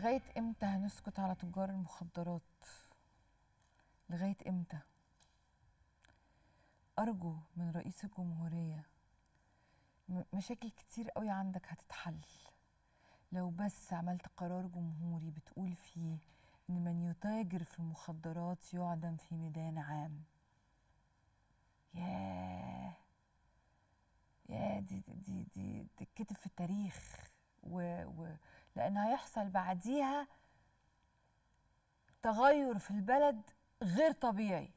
لغاية إمتى هنسكت على تجار المخدرات؟ لغاية إمتى؟ أرجو من رئيس الجمهورية مشاكل كتير قوي عندك هتتحل. لو بس عملت قرار جمهوري بتقول فيه إن من يتاجر في المخدرات يعدم في ميدان عام. ياه! يا دي دي دي, دي تتكتب في التاريخ. و, و لأن هيحصل بعديها تغير في البلد غير طبيعي.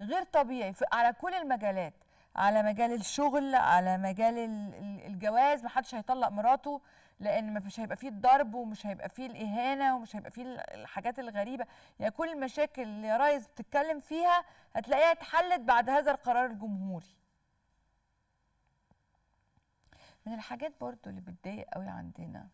غير طبيعي في على كل المجالات على مجال الشغل على مجال ال- ال- الجواز محدش هيطلق مراته لأن مش هيبقى فيه الضرب ومش هيبقى فيه الإهانة ومش هيبقى فيه ال- الحاجات الغريبة. يعني كل المشاكل اللي يا ريس بتتكلم فيها هتلاقيها اتحلت بعد هذا القرار الجمهوري. من الحاجات برضو اللي بتضايق قوي عندنا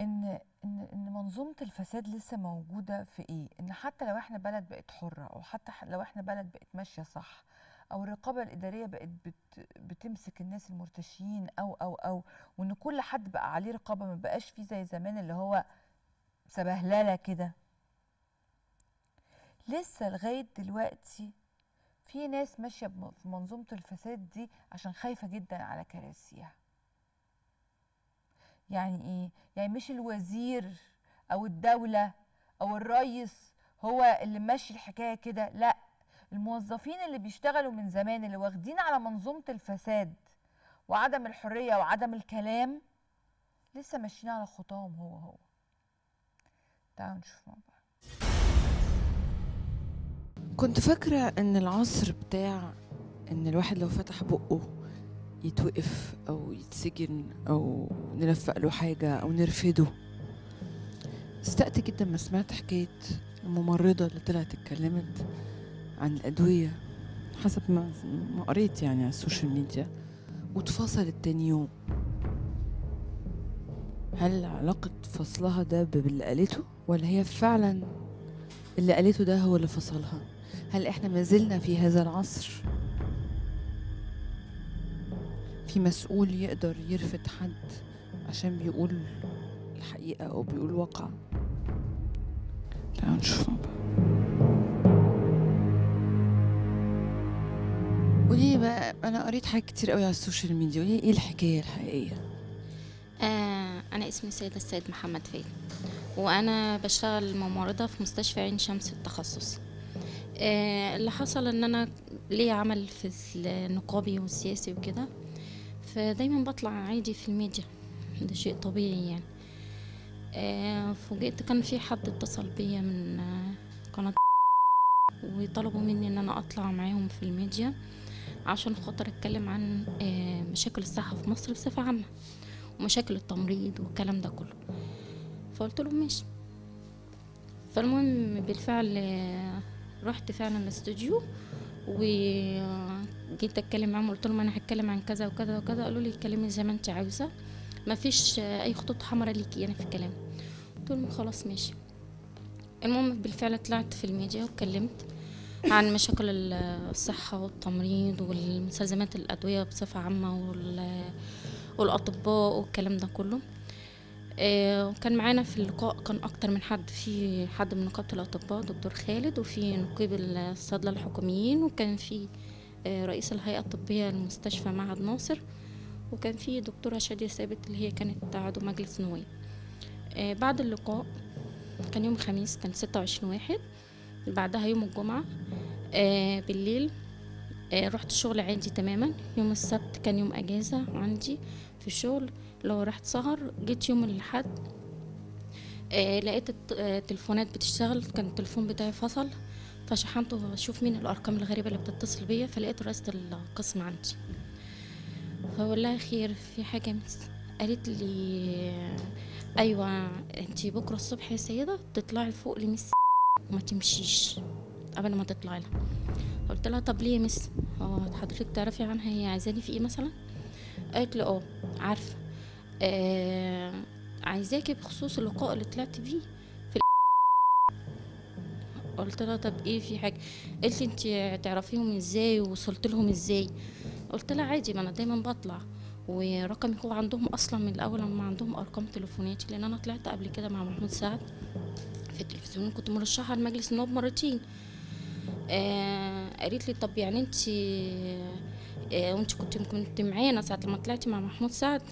إن إن إن منظومة الفساد لسه موجودة في إيه؟ إن حتى لو إحنا بلد بقت حرة أو حتى لو إحنا بلد بقت ماشية صح أو الرقابة الإدارية بقت بت بتمسك الناس المرتشيين أو أو أو وإن كل حد بقى عليه رقابة ما بقاش فيه زي زمان اللي هو سبهللة كده لسه لغاية دلوقتي في ناس ماشية في منظومة الفساد دي عشان خايفة جدا على كراسيها. يعني إيه؟ يعني مش الوزير أو الدولة أو الرئيس هو اللي ماشي الحكاية كده لأ. الموظفين اللي بيشتغلوا من زمان اللي واخدين على منظومة الفساد وعدم الحرية وعدم الكلام لسه ماشيين على خطاهم هو هو. تعالوا نشوف مع بعض كنت فاكرة إن العصر بتاع إن الواحد لو فتح بقه يتوقف أو يتسجن أو نلفق له حاجة أو نرفده. استقت جدا ما سمعت حكاية الممرضة اللي طلعت اتكلمت عن الأدوية حسب ما ما قريت يعني على السوشيال ميديا واتفصلت تاني يوم. هل علاقة فصلها ده باللي قالته ولا هي فعلا اللي قالته ده هو اللي فصلها؟ هل إحنا ما زلنا في هذا العصر؟ في مسؤول يقدر يرفت حد عشان بيقول الحقيقة أو بيقول واقع. تعالوا نشوف بعض. قولي بقى أنا قريت حاجات كتير قوي على ال social media. قولي إيه الحكاية الحقيقية؟ آه أنا اسمي سيدة السيد محمد فايد. وأنا بشتغل ممرضة في مستشفى عين شمس التخصصي اللي حصل إن أنا ليا عمل في النقابي والسياسي وكده. فدايما بطلع عادي في الميديا. ده شيء طبيعي يعني. آه فوجئت كان في حد اتصل بيا من آه قناة وطلبوا مني إن أنا أطلع معاهم في الميديا عشان خاطر أتكلم عن آه مشاكل الصحة في مصر بصفة عامة ومشاكل التمريض والكلام ده كله. فقلت لهم ماشي. فالمهم بالفعل آه، رحت فعلا الاستوديو وجيت أتكلم معاهم قلت لهم أنا هتكلم عن كذا وكذا وكذا قالوا لي اتكلمي زي ما أنت عاوزة مفيش آه، أي خطوط حمراء ليكي يعني في الكلام. قلت لهم خلاص ماشي. المهم بالفعل طلعت في الميديا واتكلمت عن مشاكل ال- الصحة والتمريض والمستلزمات الأدوية بصفة عامة وال- والأطباء والكلام ده كله. آه، وكان معانا في اللقاء كان أكتر من حد في حد من نقابة الأطباء دكتور خالد وفي نقيب الصيدلة الحكوميين وكان في آه، رئيس الهيئة الطبية لمستشفى معهد ناصر وكان في دكتورة شادية ثابت اللي هي كانت عضو مجلس نواب. آه، بعد اللقاء كان يوم خميس كان ستة وعشرين واحد بعدها يوم الجمعة بالليل رحت الشغل عادي تماما. يوم السبت كان يوم أجازة عندي في الشغل. لو رحت سهر جيت يوم الأحد آه، لقيت الت- آه، التليفونات بتشتغل. كان التليفون بتاعي فصل فشحنته أشوف مين الأرقام الغريبة اللي بتتصل بيا فلقيت رئيسة القسم عندي. فبقول خير في حاجة مس قالت لي أيوه انتي بكرة الصبح يا سيدة تطلعي فوق لمس وما تمشيش. قبل ما تطلعي لها. قلت لها طب ليه يا مس؟ هو حضرتك تعرفي عنها هي عايزاني في إيه مثلا؟ قالت لي آه عارفة. آه عايزاكي بخصوص اللقاء اللي طلعت بيه في قلت لها طب إيه في حاجة؟ قالت لي انت تعرفيهم إزاي ووصلت لهم إزاي؟ قلت لها عادي ما أنا دايما بطلع. ورقمي هو عندهم أصلا من الأول ما عندهم أرقام تليفوناتي لأن أنا طلعت قبل كده مع محمود سعد في التلفزيون. كنت مرشحة لمجلس النواب مرتين. قالت لي طب يعني انت آه وانت كنت كنت معانا ساعة لما طلعتي مع محمود سعد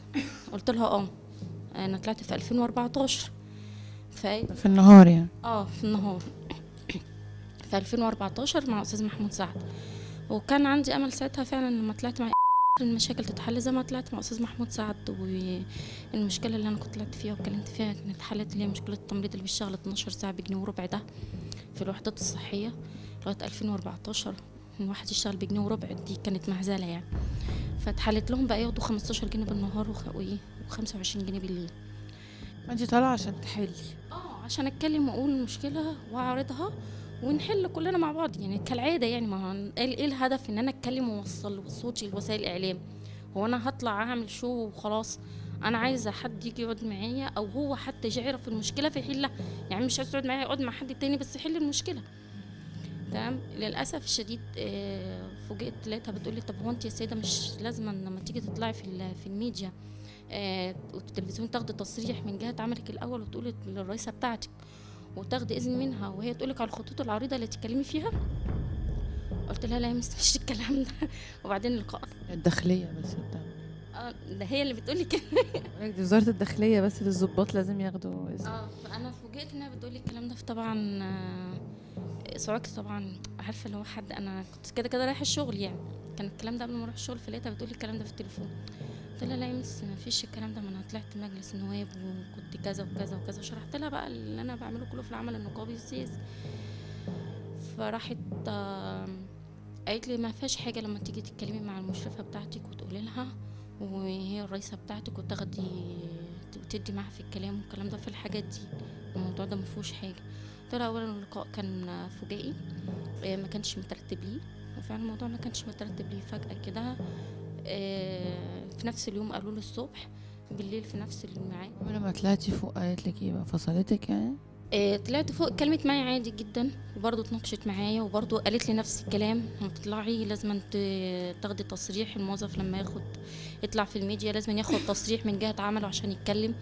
قلت لها آه أنا طلعت في 2014 ف في النهار يعني. آه في النهار. في 2014 مع أستاذ محمود سعد. وكان عندي أمل ساعتها فعلا لما طلعت مع المشاكل تتحل. زي ما طلعت مع أستاذ محمود سعد والمشكلة اللي أنا كنت طلعت فيها واتكلمت فيها كانت اتحلت اللي هي مشكلة التمريض اللي بيشتغل 12 ساعة بجنيه وربع ده في الوحدات الصحية. لغايه 2014 إن واحد يشتغل بجنيه وربع دي كانت مهزلة يعني. فاتحلت لهم بقى ياخدوا 15 جنيه بالنهار وخ- وايه و25 جنيه بالليل. انت طالعة عشان تحلي. آه عشان أتكلم وأقول المشكلة وأعرضها ونحل كلنا مع بعض. يعني كالعادة يعني ما إيه إيه الهدف؟ إن أنا أتكلم واوصل صوتي لوسائل الاعلام هو أنا هطلع أعمل شو وخلاص. أنا عايزة حد يجي يقعد معايا أو هو حتى يعرف المشكلة فيحلها. يعني مش عايز يقعد معايا يقعد مع حد تاني بس يحل المشكلة. تمام. للأسف الشديد آه، فوجئت لقيتها بتقول لي طب هو أنت يا سيدة مش لازم لما تيجي تطلعي في في الميديا آه، وفي التلفزيون تاخدي تصريح من جهة عملك الأول وتقولي للرئيسة بتاعتك وتاخدي إذن منها وهي تقولك على الخطوط العريضة اللي تتكلمي فيها قلت لها لا يا مس مش الكلام ده. وبعدين اللقاء الداخلية بس آه ده هي اللي بتقولي كده. دي وزارة الداخلية بس للظباط لازم ياخدوا إذن. آه فأنا فوجئت إنها بتقولي الكلام ده فطبعا آه، صعقت طبعا عارفة اللي هو حد أنا كنت كده كده رايحة الشغل يعني. كان الكلام ده قبل ما أروح الشغل فلقيتها بتقولي الكلام ده في التليفون. قلت لها لا يا مس ما فيش الكلام ده ما أنا طلعت مجلس نواب وكنت كذا وكذا وكذا. وشرحت لها بقى اللي أنا بعمله كله في العمل النقابي والسياسي فراحت قالت لي ما فيهاش حاجة لما تيجي تتكلمي مع المشرفة بتاعتك وتقولي لها وهي الرئيسة بتاعتك وتاخدي وتدي معاها في الكلام والكلام ده في الحاجات دي. الموضوع ده ما فيهوش حاجة. قلت لها اولا اللقاء كان فجائي آه، ما كانش مترتب ليه. وفعلا الموضوع ما كانش مترتب ليه. فجأة كده آه، في نفس اليوم قالوا لي الصبح بالليل في نفس الميعاد لما طلعتي فوق؟ قالت لك إيه بقى؟ فصلتك يعني؟ آه، طلعت فوق. اتكلمت معايا عادي جدا وبرضه اتناقشت معايا وبرضه قالت لي نفس الكلام. لما تطلعي لازم تاخدي تصريح الموظف لما ياخد يطلع في الميديا لازم ياخد تصريح من جهة عمله عشان يتكلم.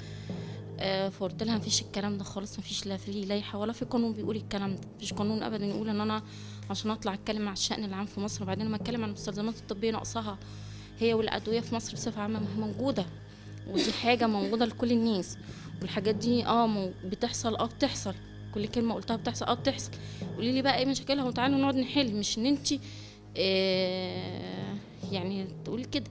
فقلت لها مفيش الكلام ده خالص مفيش لا في لائحة ولا في قانون بيقول الكلام ده مفيش قانون ابدا يقول إن أنا عشان أطلع أتكلم عن الشأن العام في مصر وبعدين لما أتكلم عن المستلزمات الطبية ناقصها هي والأدوية في مصر بصفة عامة موجودة ودي حاجة موجودة لكل الناس والحاجات دي آه بتحصل آه بتحصل كل كلمة قلتها بتحصل آه بتحصل. قولي لي بقى إيه مشاكلها وتعالوا نقعد نحل مش إن انت آه يعني تقولي كده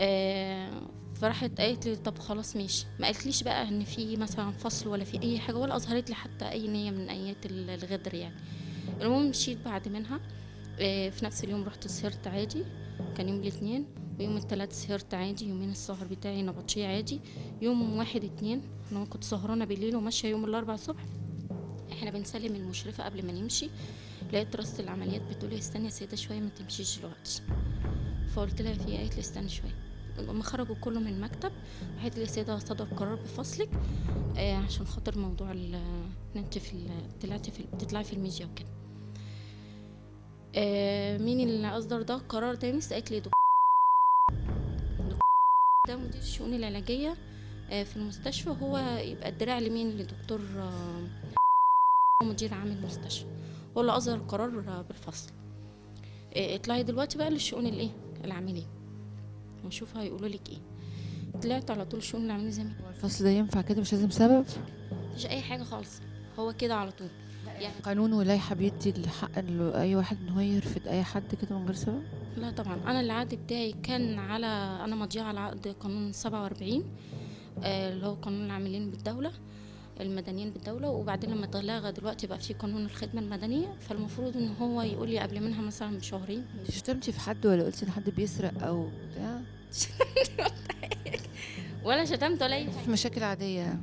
آه فراحت قالت لي طب خلاص ماشي. ما قالتليش بقى إن في مثلا فصل ولا في أي حاجة ولا أظهرت لي حتى أي نية من ايات ال- الغدر يعني. المهم مشيت بعد منها. آه في نفس اليوم رحت سهرت عادي كان يوم الاثنين ويوم الثلاث سهرت عادي يومين السهر بتاعي نبطشية عادي. يوم واحد اتنين أنا كنت سهرانة بالليل وماشية يوم الاربعاء الصبح إحنا بنسلم المشرفة قبل ما نمشي. لقيت رئيسه العمليات بتقول لي استني يا سيدة شوية ما تمشيش دلوقتي. فقلت لها في إيه؟ قالت لي استني شوية. لما خرجوا كله من المكتب يا سيده صدر قرار بفصلك آه عشان خاطر موضوع انت في طلعتي في بتطلعي في الميديا وكده. آه مين اللي أصدر ده؟ يا مس قالت لي دكتور. ده مدير الشؤون العلاجية آه، في المستشفى. هو يبقى الدراع لمين لدكتور آه، مدير عام المستشفى. هو اللي أصدر القرار آه، بالفصل. آه، اطلعي دلوقتي بقى للشؤون الايه؟ العاملين. ونشوف هيقولوا لك إيه. طلعت على طول الشؤون العاملين زي ما هو الفصل ده ينفع كده؟ مش لازم سبب؟ مفيش أي حاجة خالص. هو كده على طول. يعني قانون ولايحة بيدي الحق لاي واحد إن هو يرفض أي حد كده من غير سبب؟ لا طبعا. أنا العقد بتاعي كان على أنا ماضيه على عقد قانون 47 آه، اللي هو قانون العاملين بالدولة المدنيين بالدولة. وبعدين لما اتلغى دلوقتي بقى في قانون الخدمة المدنية. فالمفروض إن هو يقول لي قبل منها مثلا بشهرين. شتمتي في حد ولا قلتي إن حد بيسرق أو بتاع؟ ولا شتمت ولا أي في مشاكل عادية.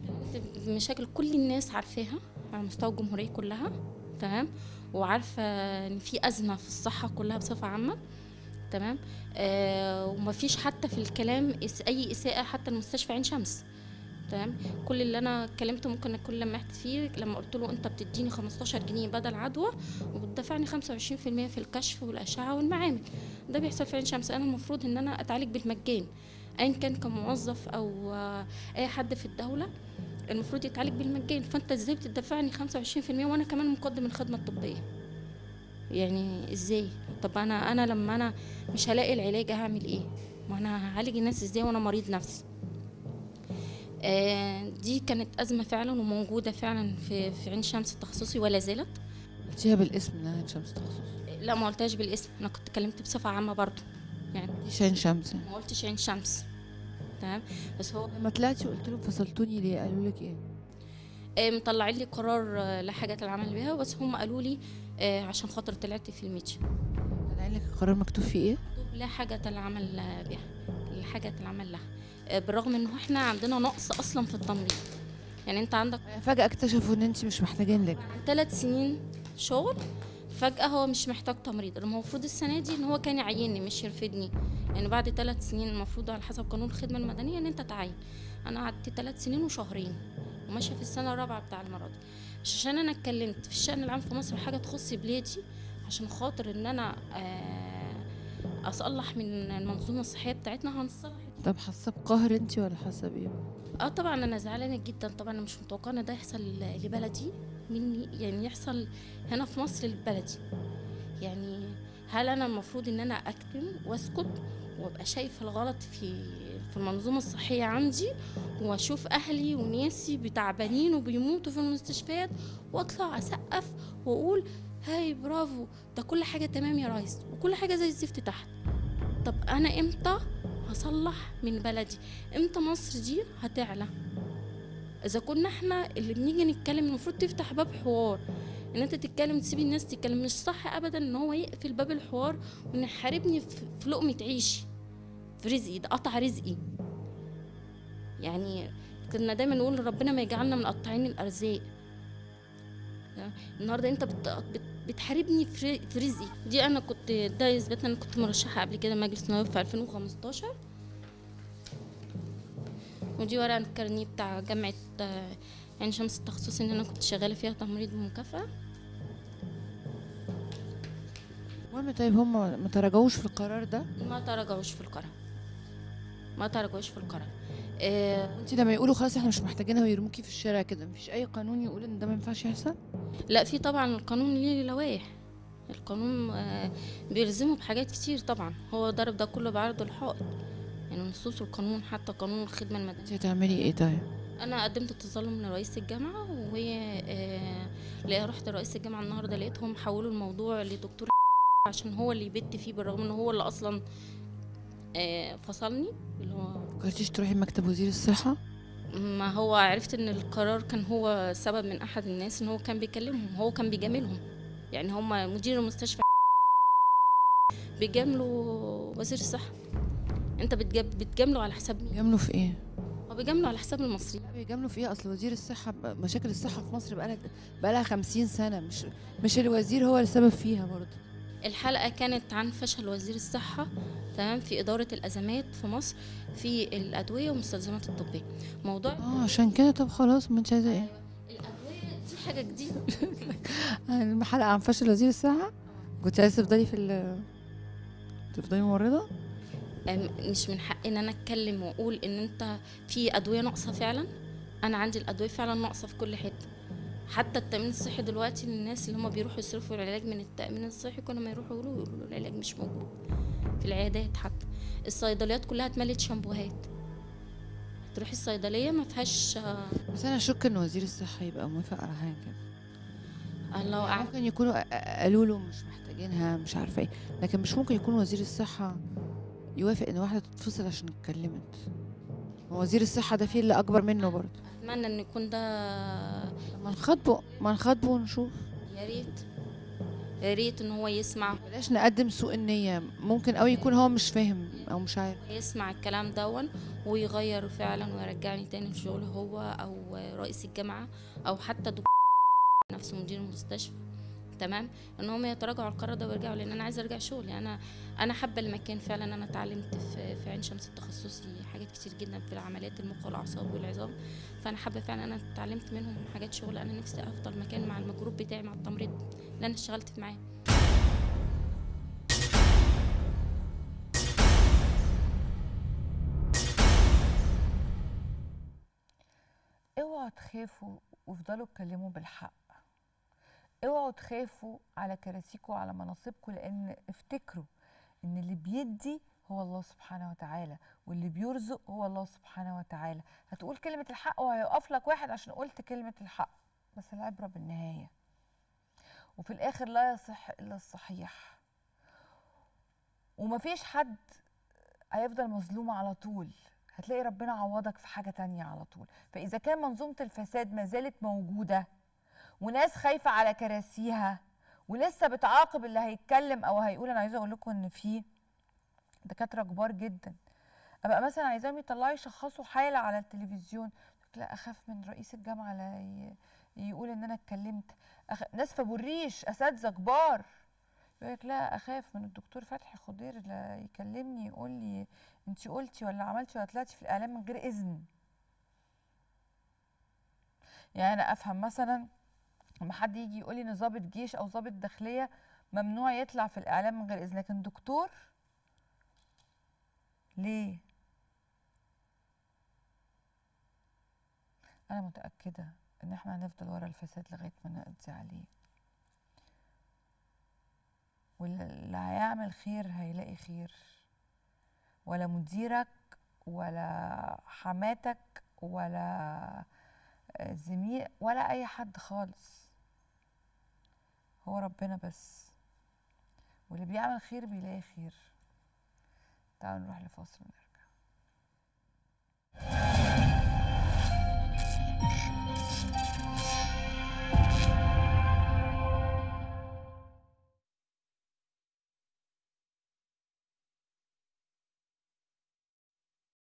مشاكل كل الناس عارفاها على مستوى الجمهورية كلها تمام؟ وعارفة إن في أزمة في الصحة كلها بصفة عامة تمام؟ آه ومفيش حتى في الكلام أي إساءة حتى المستشفى عين شمس. تمام؟ كل اللي أنا اتكلمته ممكن لما احكي فيه لما قلت له أنت بتديني 15 جنيه بدل عدوى وبتدفعني 25% في الكشف والأشعة والمعامل. ده بيحصل في عين شمس. أنا المفروض إن أنا أتعالج بالمجان ايا كان كموظف أو أي حد في الدولة المفروض يتعالج بالمجان. فأنت إزاي بتدفعني 25% وأنا كمان مقدم الخدمة الطبية؟ يعني إزاي؟ طب أنا أنا لما أنا مش هلاقي العلاج هعمل إيه؟ ما أنا هعالج الناس إزاي وأنا مريض نفسي؟ دي كانت أزمة فعلا وموجودة فعلا في في عين شمس التخصصي ولا زالت؟ قلتيها بالاسم إنها عين شمس تخصص لا ما قلتهاش بالاسم. أنا كنت اتكلمت بصفة عامة برضو. يعني مش عين شمس. ما قلتش عين شمس. تمام؟ بس هو لما طلعتي قلت لهم فصلتوني ليه؟ قالوا لك إيه؟ آه، مطلعين لي قرار آه، لا حاجة العمل بها بس هم قالوا لي آه، عشان خاطر طلعت في الميديا طلع لك القرار مكتوب فيه إيه؟ مكتوب لا حاجة العمل بها لا حاجة العمل لها. آه، بالرغم إنه إحنا عندنا نقص أصلا في التمريض. يعني أنت عندك فجأة اكتشفوا إن انت مش محتاجين لك. ثلاث سنين شغل فجأة هو مش محتاج تمريض. المفروض السنة دي إن هو كان يعيني مش يرفدني. يعني بعد ثلاث سنين المفروض على حسب قانون الخدمة المدنية إن أنت تعين. أنا قعدت ثلاث سنين وشهرين وماشية في السنة الرابعة بتاع المرض. مش عشان أنا اتكلمت في الشأن العام في مصر حاجة تخص بلادي عشان خاطر إن أنا آه، أصلح من المنظومة الصحية بتاعتنا. هنصلح طب حاسة بقهر انت ولا حاسة بإيه؟ آه طبعا أنا زعلانة جدا طبعا أنا مش متوقعة إن ده يحصل لبلدي مني يعني يحصل هنا في مصر لبلدي. يعني هل أنا المفروض إن أنا أكتم وأسكت وأبقى شايفة الغلط في في المنظومة الصحية عندي وأشوف أهلي وناسي بتعبانين وبيموتوا في المستشفيات وأطلع أسقف وأقول هاي برافو ده كل حاجة تمام يا ريس وكل حاجة زي الزفت تحت. طب أنا إمتى هصلح من بلدي. إمتى مصر دي هتعلى؟ إذا كنا إحنا اللي بنيجي نتكلم المفروض تفتح باب حوار. إن أنت تتكلم تسيب الناس تتكلم. مش صح ابدا إن هو يقفل باب الحوار وإن يحاربني في لقمة عيشي. في رزقي ده قطع رزقي. يعني كنا دايما نقول ربنا ما يجعلنا من قطاعين الأرزاق. النهارده انت بت... بت... بتحاربني في رزقي. دي أنا كنت ده يثبت أنا كنت مرشحة قبل كده مجلس نواب في 2015 ودي ورقة الكارنيه بتاع جامعة آه، عين شمس التخصصي إن أنا كنت شغالة فيها تمريض بمكافاه المهم طيب هم ما تراجعوش في القرار ده؟ ما تراجعوش في القرار. ما تراجعوش في القرار. آه انت لما يقولوا خلاص إحنا مش محتاجينها ويرموكي في الشارع كده مفيش أي قانون يقول إن ده ما ينفعش يحصل؟ لا في طبعا القانون ليه لوائح القانون آه، بيلزمه بحاجات كتير طبعا. هو ضرب ده كله بعرض الحائط يعني نصوص القانون حتى قانون الخدمة المدنية. انت هتعملي إيه طيب؟ أنا قدمت التظلم لرئيس الجامعة وهي آه، لا رحت لرئيس الجامعة النهاردة لقيتهم حولوا الموضوع لدكتور عشان هو اللي يبت فيه بالرغم إن هو اللي أصلا آه، فصلني. اللي هو فكرتيش تروحي مكتب وزير الصحة؟ ما هو عرفت إن القرار كان هو سبب من أحد الناس إن هو كان بيكلمهم هو كان بيجاملهم. يعني هم مدير المستشفى. بيجاملوا وزير الصحة. أنت بتجامله على حساب مين؟ بيجاملوا في إيه؟ هو بيجامله على حساب المصريين لا بيجاملوا في إيه؟ أصل وزير الصحة ب- مشاكل الصحة في مصر بقالها بقالها 50 سنة. مش مش الوزير هو السبب فيها برضه. الحلقة كانت عن فشل وزير الصحة تمام في إدارة الأزمات في مصر في الأدوية والمستلزمات الطبية. موضوع آه عشان كده. طب خلاص ما انت عايزة إيه؟ الأدوية دي حاجة جديدة. الحلقة عن فشل وزير الصحة؟ كنت عايزة تفضلي في ال تفضلي ممرضة؟ أم- مش من حقي إن أنا أتكلم وأقول إن أنت في أدوية ناقصة فعلا. أنا عندي الأدوية فعلا ناقصة في كل حتة. حتى التأمين الصحي دلوقتي للناس اللي هم بيروحوا يصرفوا العلاج من التأمين الصحي كل ما يروحوا يقولوا يقولوا العلاج مش موجود. في العيادات حتى. الصيدليات كلها اتملت شامبوهات. تروحي الصيدلية ما فيهاش بس أنا أشك إن وزير الصحة يبقى موافق على حاجة كده. الله أعلم. ممكن يكونوا قالوا له مش محتاجينها مش عارفة إيه. لكن مش ممكن يكون وزير الصحة يوافق إن واحدة تتفصل عشان اتكلمت. وزير الصحة ده فيه اللي أكبر منه برضه. أتمنى إن يكون ده نخاطبه ما نخاطبه ونشوف. يا ريت. يا ريت إن هو يسمع. بلاش نقدم سوء النية. ممكن أوي يكون هو مش فاهم أو مش عارف. يسمع الكلام دون ويغير فعلا ويرجعني تاني في شغله هو أو رئيس الجامعة أو حتى دكتور نفسه مدير المستشفى. تمام؟ إن هم يتراجعوا القرار ده ويرجعوا لأن أنا عايزة أرجع شغلي. أنا أنا حابة المكان فعلا. أنا اتعلمت في, في عين شمس التخصصي حاجات كتير جدا في العمليات المخ والأعصاب والعظام. فأنا حابة فعلا أنا اتعلمت منهم حاجات شغل. أنا نفسي أفضل مكان مع المجروب بتاعي مع التمريض اللي أنا اشتغلت معاه. اوعوا تخافوا وافضلوا اتكلموا بالحق. اوعوا تخافوا على كراسيكم وعلى مناصبكم لأن افتكروا إن اللي بيدي هو الله سبحانه وتعالى واللي بيرزق هو الله سبحانه وتعالى. هتقول كلمة الحق وهيقف لك واحد عشان قلت كلمة الحق بس العبرة بالنهاية. وفي الآخر لا يصح إلا الصحيح. ومفيش حد هيفضل مظلوم على طول. هتلاقي ربنا عوضك في حاجة تانية على طول. فإذا كان منظومة الفساد ما زالت موجودة وناس خايفة على كراسيها ولسه بتعاقب اللي هيتكلم أو هيقول. أنا عايزة أقول لكم إن في دكاترة كبار جدا. أبقى مثلا عايزاهم يطلعوا يشخصوا حالة على التلفزيون. لا أخاف من رئيس الجامعة لا يقول إن أنا اتكلمت. أخ... ناس في أساتذة كبار. يقول لك لا أخاف من الدكتور فتحي خضير لا يكلمني يقول لي انت قلتي ولا عملتي ولا طلعتي في الإعلام من غير إذن. يعني أنا أفهم مثلا لما حد يجي يقول لي إن ضابط جيش أو ضابط داخلية ممنوع يطلع في الإعلام من غير إذن. لكن دكتور ليه؟ أنا متأكدة إن إحنا هنفضل ورا الفساد لغاية ما نقضي عليه. واللي هيعمل خير هيلاقي خير. ولا مديرك ولا حماتك ولا زميل ولا أي حد خالص. هو ربنا بس. واللي بيعمل خير بيلاقي خير. تعالوا نروح لفاصل ونرجع.